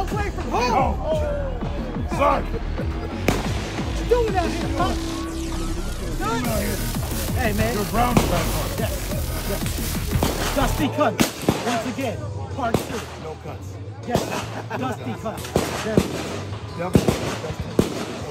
miles away from home. home. Oh, son. What you doing out here, huh? Son? Hey, man. You're brown in that part. Yes, yes. Dusty Cuts, once again, part two. No cuts. Yes, Dusty Cuts. There we go. Yep.